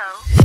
Hello.